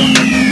Musik